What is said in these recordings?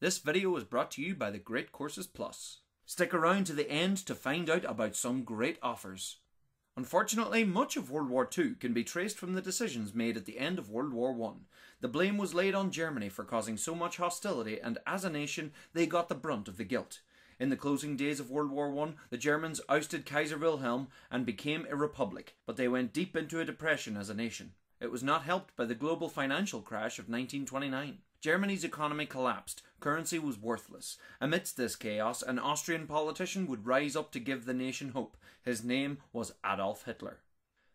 This video is brought to you by the Great Courses Plus. Stick around to the end to find out about some great offers. Unfortunately, much of World War II can be traced from the decisions made at the end of World War I. The blame was laid on Germany for causing so much hostility, and as a nation, they got the brunt of the guilt. In the closing days of World War I, the Germans ousted Kaiser Wilhelm and became a republic, but they went deep into a depression as a nation. It was not helped by the global financial crash of 1929. Germany's economy collapsed, currency was worthless. Amidst this chaos, an Austrian politician would rise up to give the nation hope. His name was Adolf Hitler.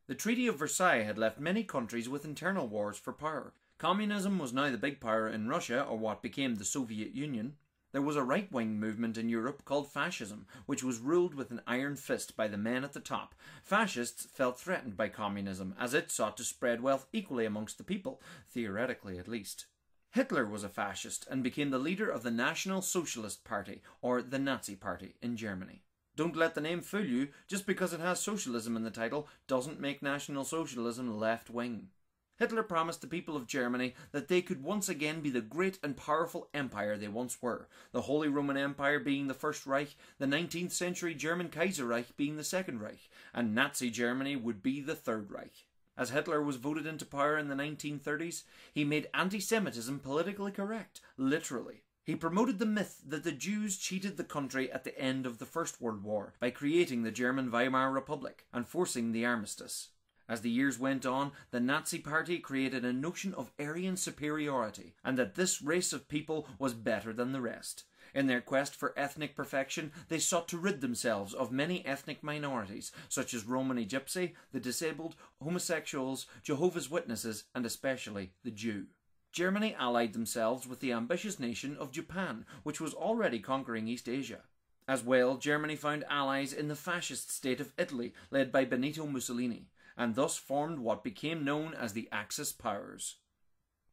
The Treaty of Versailles had left many countries with internal wars for power. Communism was now the big power in Russia, or what became the Soviet Union. There was a right wing movement in Europe called fascism, which was ruled with an iron fist by the men at the top. Fascists felt threatened by communism, as it sought to spread wealth equally amongst the people, theoretically at least. Hitler was a fascist and became the leader of the National Socialist Party, or the Nazi Party, in Germany. Don't let the name fool you, just because it has socialism in the title doesn't make National Socialism left wing. Hitler promised the people of Germany that they could once again be the great and powerful empire they once were, the Holy Roman Empire being the First Reich, the 19th century German Kaiserreich being the Second Reich, and Nazi Germany would be the Third Reich. As Hitler was voted into power in the 1930s, he made anti Semitism politically correct, literally. He promoted the myth that the Jews cheated the country at the end of the First World War by creating the German Weimar Republic and forcing the armistice. As the years went on, the Nazi Party created a notion of Aryan superiority and that this race of people was better than the rest. In their quest for ethnic perfection, they sought to rid themselves of many ethnic minorities, such as Romani Gypsy, the disabled, homosexuals, Jehovah's Witnesses, and especially the Jew. Germany allied themselves with the ambitious nation of Japan, which was already conquering East Asia. As well, Germany found allies in the fascist state of Italy, led by Benito Mussolini, and thus formed what became known as the Axis powers.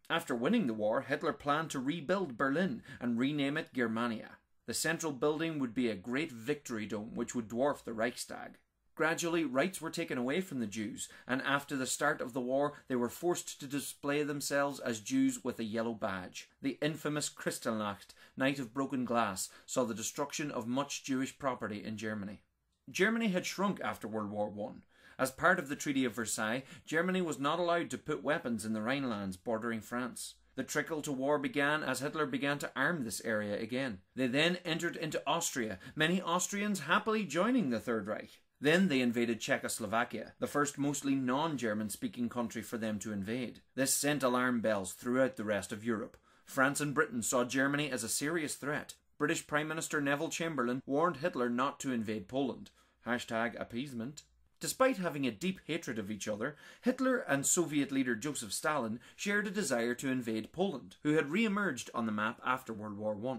After winning the war, Hitler planned to rebuild Berlin and rename it Germania. The central building would be a great victory dome which would dwarf the Reichstag. Gradually, rights were taken away from the Jews, and after the start of the war, they were forced to display themselves as Jews with a yellow badge. The infamous Kristallnacht, Night of Broken Glass, saw the destruction of much Jewish property in Germany. Germany had shrunk after World War One. As part of the Treaty of Versailles, Germany was not allowed to put weapons in the Rhinelands bordering France. The trickle to war began as Hitler began to arm this area again. They then entered into Austria, many Austrians happily joining the Third Reich. Then they invaded Czechoslovakia, the first mostly non German speaking country for them to invade. This sent alarm bells throughout the rest of Europe. France and Britain saw Germany as a serious threat. British Prime Minister Neville Chamberlain warned Hitler not to invade Poland. Hashtag appeasement. Despite having a deep hatred of each other, Hitler and Soviet leader Joseph Stalin shared a desire to invade Poland, who had re-emerged on the map after World War I.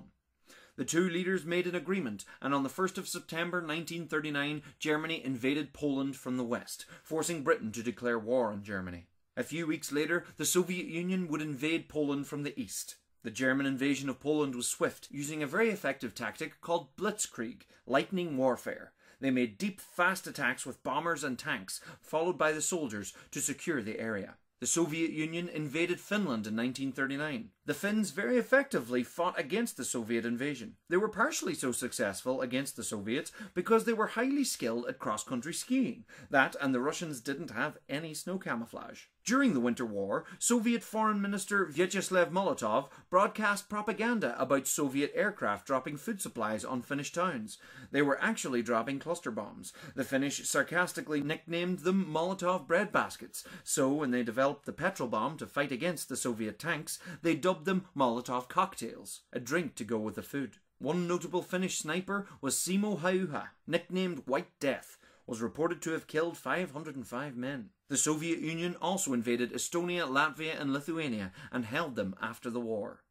The two leaders made an agreement, and on the 1st of September 1939, Germany invaded Poland from the west, forcing Britain to declare war on Germany. A few weeks later, the Soviet Union would invade Poland from the east. The German invasion of Poland was swift, using a very effective tactic called blitzkrieg, lightning warfare. They made deep, fast attacks with bombers and tanks, followed by the soldiers, to secure the area. The Soviet Union invaded Finland in 1939. The Finns very effectively fought against the Soviet invasion. They were partially so successful against the Soviets because they were highly skilled at cross-country skiing. That and the Russians didn't have any snow camouflage. During the Winter War, Soviet Foreign Minister Vyacheslav Molotov broadcast propaganda about Soviet aircraft dropping food supplies on Finnish towns. They were actually dropping cluster bombs. The Finnish sarcastically nicknamed them Molotov breadbaskets. So when they developed the petrol bomb to fight against the Soviet tanks, they them Molotov cocktails, a drink to go with the food. One notable Finnish sniper was Simo Häyhä, nicknamed White Death, was reported to have killed 505 men. The Soviet Union also invaded Estonia, Latvia, and Lithuania and held them after the war.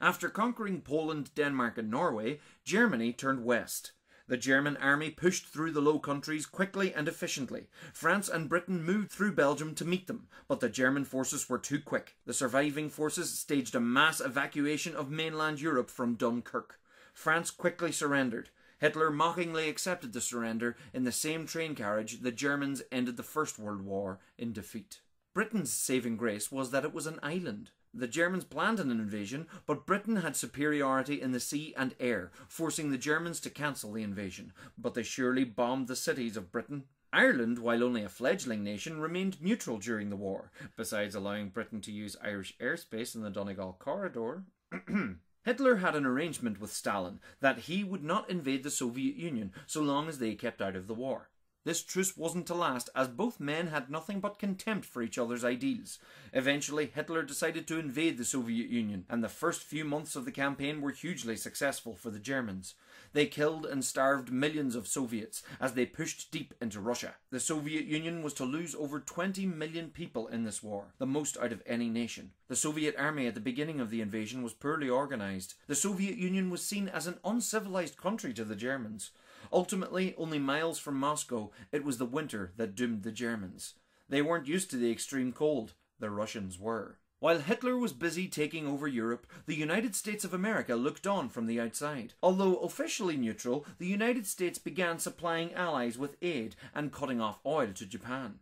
After conquering Poland, Denmark, and Norway, Germany turned west. The German army pushed through the Low Countries quickly and efficiently. France and Britain moved through Belgium to meet them, but the German forces were too quick. The surviving forces staged a mass evacuation of mainland Europe from Dunkirk. France quickly surrendered. Hitler mockingly accepted the surrender. In the same train carriage, the Germans ended the First World War in defeat. Britain's saving grace was that it was an island. The Germans planned an invasion, but Britain had superiority in the sea and air, forcing the Germans to cancel the invasion. But they surely bombed the cities of Britain. Ireland, while only a fledgling nation, remained neutral during the war, besides allowing Britain to use Irish airspace in the Donegal corridor. Hitler had an arrangement with Stalin that he would not invade the Soviet Union so long as they kept out of the war. This truce wasn't to last, as both men had nothing but contempt for each other's ideals. Eventually, Hitler decided to invade the Soviet Union, and the first few months of the campaign were hugely successful for the Germans. They killed and starved millions of Soviets as they pushed deep into Russia. The Soviet Union was to lose over 20 million people in this war, the most out of any nation. The Soviet army at the beginning of the invasion was poorly organized. The Soviet Union was seen as an uncivilized country to the Germans. Ultimately, only miles from Moscow, it was the winter that doomed the Germans. They weren't used to the extreme cold. The Russians were. While Hitler was busy taking over Europe, the United States of America looked on from the outside. Although officially neutral, the United States began supplying allies with aid and cutting off oil to Japan.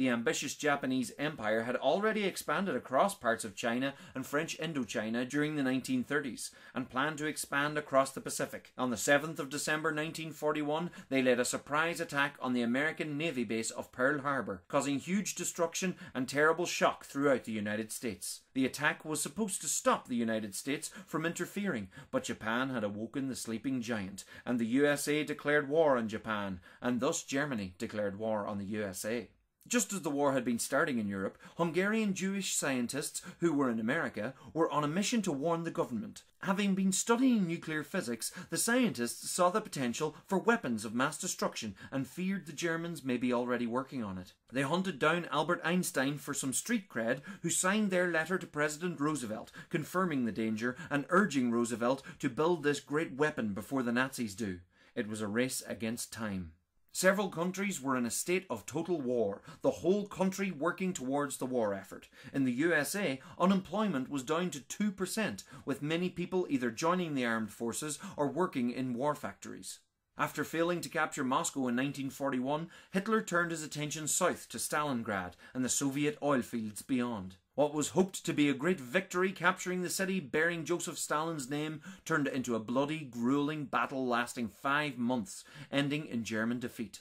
The ambitious Japanese Empire had already expanded across parts of China and French Indochina during the 1930s and planned to expand across the Pacific. On the 7th of December 1941, they led a surprise attack on the American Navy base of Pearl Harbor, causing huge destruction and terrible shock throughout the United States. The attack was supposed to stop the United States from interfering, but Japan had awoken the sleeping giant, and the USA declared war on Japan, and thus Germany declared war on the USA. Just as the war had been starting in Europe, Hungarian Jewish scientists who were in America were on a mission to warn the government. Having been studying nuclear physics, the scientists saw the potential for weapons of mass destruction and feared the Germans may be already working on it. They hunted down Albert Einstein for some street cred, who signed their letter to President Roosevelt, confirming the danger and urging Roosevelt to build this great weapon before the Nazis do. It was a race against time. Several countries were in a state of total war, the whole country working towards the war effort. In the USA, unemployment was down to 2%, with many people either joining the armed forces or working in war factories. After failing to capture Moscow in 1941, Hitler turned his attention south to Stalingrad and the Soviet oil fields beyond. What was hoped to be a great victory capturing the city bearing Joseph Stalin's name turned into a bloody, grueling battle lasting five months, ending in German defeat.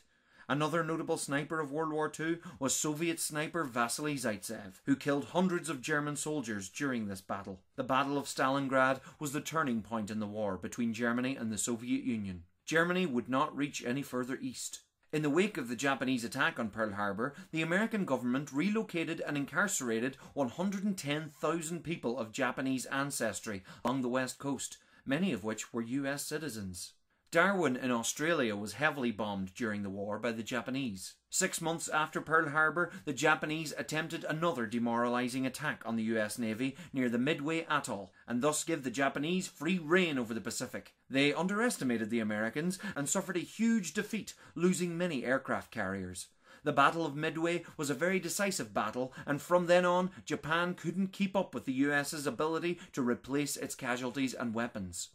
Another notable sniper of World War II was Soviet sniper Vasily Zaitsev, who killed hundreds of German soldiers during this battle. The Battle of Stalingrad was the turning point in the war between Germany and the Soviet Union. Germany would not reach any further east. In the wake of the Japanese attack on Pearl Harbor, the American government relocated and incarcerated 110,000 people of Japanese ancestry along the west coast, many of which were US citizens. Darwin in Australia was heavily bombed during the war by the Japanese. Six months after Pearl Harbor, the Japanese attempted another demoralizing attack on the US Navy near the Midway Atoll and thus give the Japanese free rein over the Pacific. They underestimated the Americans and suffered a huge defeat, losing many aircraft carriers. The Battle of Midway was a very decisive battle, and from then on, Japan couldn't keep up with the US's ability to replace its casualties and weapons.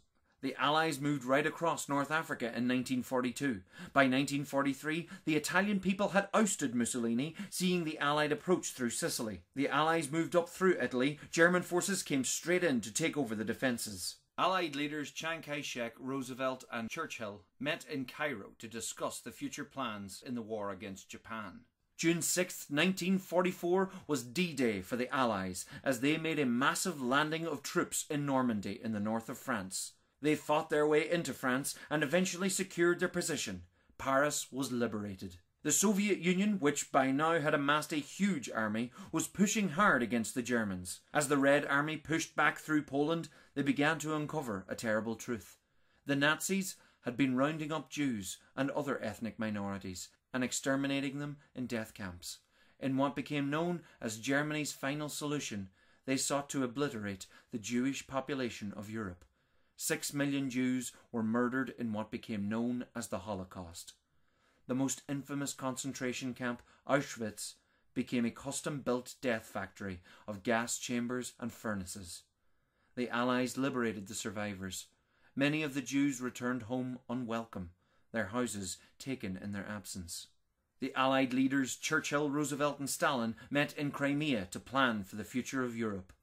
The Allies moved right across North Africa in 1942. By 1943, the Italian people had ousted Mussolini, seeing the Allied approach through Sicily. The Allies moved up through Italy. German forces came straight in to take over the defences. Allied leaders Chiang Kai shek, Roosevelt, and Churchill met in Cairo to discuss the future plans in the war against Japan. June 6, 1944 was D-Day for the Allies as they made a massive landing of troops in Normandy in the north of France. They fought their way into France and eventually secured their position. Paris was liberated. The Soviet Union, which by now had amassed a huge army, was pushing hard against the Germans. As the Red Army pushed back through Poland, they began to uncover a terrible truth. The Nazis had been rounding up Jews and other ethnic minorities and exterminating them in death camps. In what became known as Germany's final solution, they sought to obliterate the Jewish population of Europe. Six million Jews were murdered in what became known as the Holocaust. The most infamous concentration camp, Auschwitz, became a custom built death factory of gas chambers and furnaces. The Allies liberated the survivors. Many of the Jews returned home unwelcome, their houses taken in their absence. The Allied leaders Churchill, Roosevelt, and Stalin met in Crimea to plan for the future of Europe.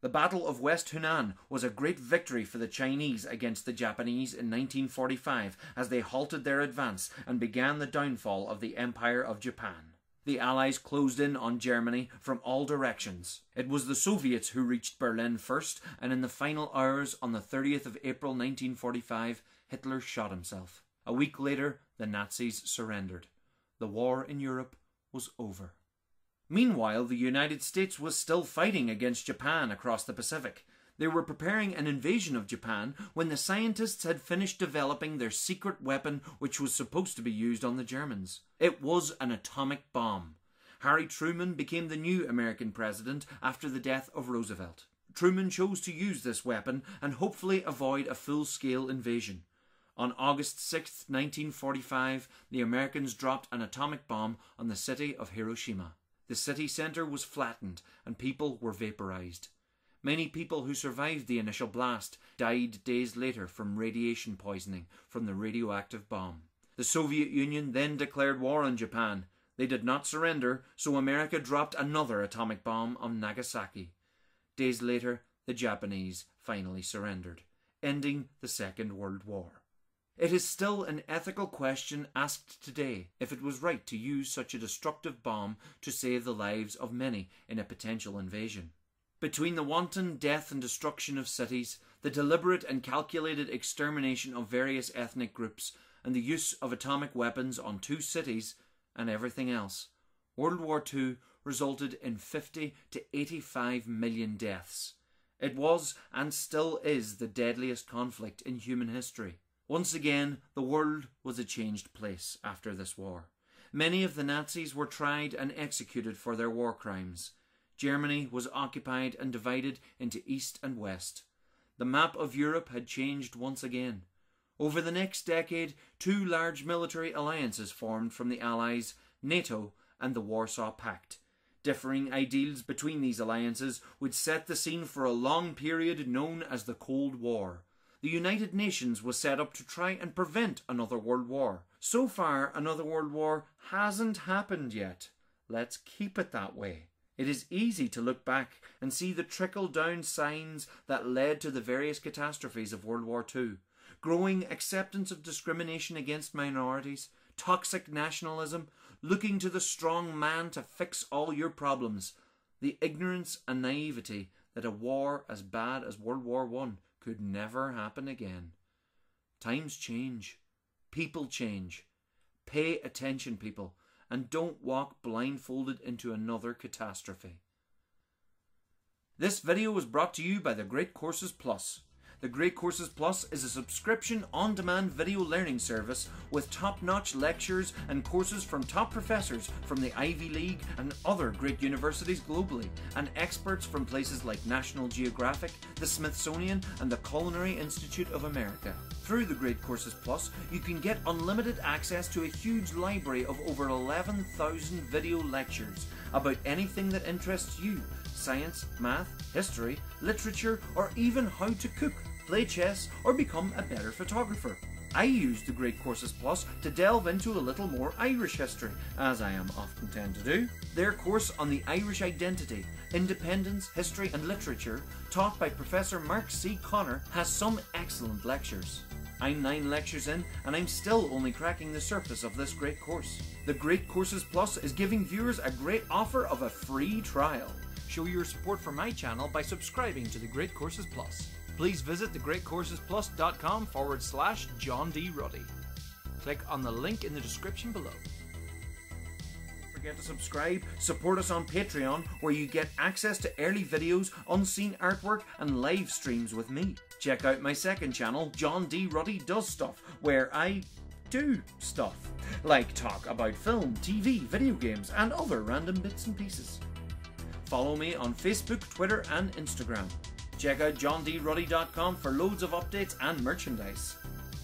The Battle of West Hunan was a great victory for the Chinese against the Japanese in 1945 as they halted their advance and began the downfall of the Empire of Japan. The Allies closed in on Germany from all directions. It was the Soviets who reached Berlin first, and in the final hours on the 30th of April 1945, Hitler shot himself. A week later, the Nazis surrendered. The war in Europe was over. Meanwhile, the United States was still fighting against Japan across the Pacific. They were preparing an invasion of Japan when the scientists had finished developing their secret weapon which was supposed to be used on the Germans. It was an atomic bomb. Harry Truman became the new American president after the death of Roosevelt. Truman chose to use this weapon and hopefully avoid a full scale invasion. On August 6, 1945, the Americans dropped an atomic bomb on the city of Hiroshima. The city centre was flattened and people were vaporized. Many people who survived the initial blast died days later from radiation poisoning from the radioactive bomb. The Soviet Union then declared war on Japan. They did not surrender, so America dropped another atomic bomb on Nagasaki. Days later, the Japanese finally surrendered, ending the Second World War. It is still an ethical question asked today if it was right to use such a destructive bomb to save the lives of many in a potential invasion. Between the wanton death and destruction of cities, the deliberate and calculated extermination of various ethnic groups, and the use of atomic weapons on two cities, and everything else, World War II resulted in 50 to 85 million deaths. It was and still is the deadliest conflict in human history. Once again, the world was a changed place after this war. Many of the Nazis were tried and executed for their war crimes. Germany was occupied and divided into East and West. The map of Europe had changed once again. Over the next decade, two large military alliances formed from the Allies, NATO and the Warsaw Pact. Differing ideals between these alliances would set the scene for a long period known as the Cold War the United Nations was set up to try and prevent another world war. So far, another world war hasn't happened yet. Let's keep it that way. It is easy to look back and see the trickle down signs that led to the various catastrophes of World War II. Growing acceptance of discrimination against minorities, toxic nationalism, looking to the strong man to fix all your problems, the ignorance and naivety that a war as bad as World War One could never happen again. Times change. People change. Pay attention, people, and don't walk blindfolded into another catastrophe. This video was brought to you by the Great Courses Plus. The Great Courses Plus is a subscription on demand video learning service with top notch lectures and courses from top professors from the Ivy League and other great universities globally, and experts from places like National Geographic, the Smithsonian, and the Culinary Institute of America. Through the Great Courses Plus, you can get unlimited access to a huge library of over 11,000 video lectures about anything that interests you science, math, history, literature, or even how to cook, play chess, or become a better photographer. I used the Great Courses Plus to delve into a little more Irish history, as I am often tend to do. Their course on the Irish identity, independence, history, and literature, taught by Professor Marc C. Conner, has some excellent lectures. I'm nine lectures in, and I'm still only cracking the surface of this great course. The Great Courses Plus is giving viewers a great offer of a free trial. Show your support for my channel by subscribing to the Great Courses Plus. Please visit thegreatcoursesplus.com forward slash John D. Ruddy. Click on the link in the description below. Don't forget to subscribe, support us on Patreon where you get access to early videos, unseen artwork and live streams with me. Check out my second channel, John D. Ruddy Does Stuff, where I do stuff, like talk about film, TV, video games and other random bits and pieces. Follow me on Facebook, Twitter, and Instagram. Check out johndruddy.com for loads of updates and merchandise.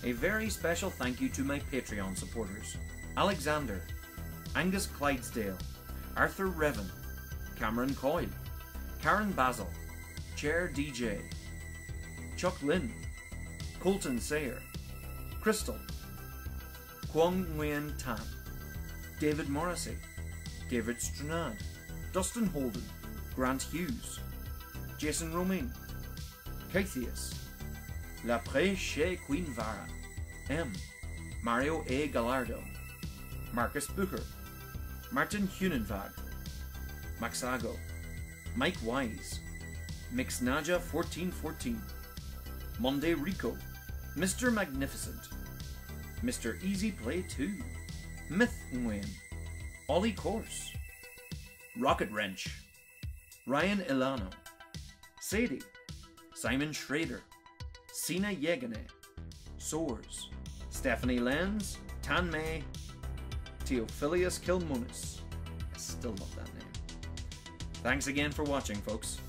A very special thank you to my Patreon supporters Alexander, Angus Clydesdale, Arthur Revan, Cameron Coyle, Karen Basil, Chair DJ, Chuck Lynn, Colton Sayer, Crystal, Kwong Nguyen Tan, David Morrissey, David Stranad, Dustin Holden, Grant Hughes, Jason Romain, Caithias, Lapre Chez Queen Vara, M. Mario A. Gallardo, Marcus Bucher, Martin Hunenwag, Maxago, Mike Wise, Mixnaja1414, Monday Rico, Mr. Magnificent, Mr. Easy Play 2, Myth Nguyen, Ollie Course, Rocket Wrench, Ryan Ilano, Sadie, Simon Schrader, Sina Yegane, Soars, Stephanie Lenz, Tan May, Theophilus Kilmunis. I still love that name. Thanks again for watching, folks.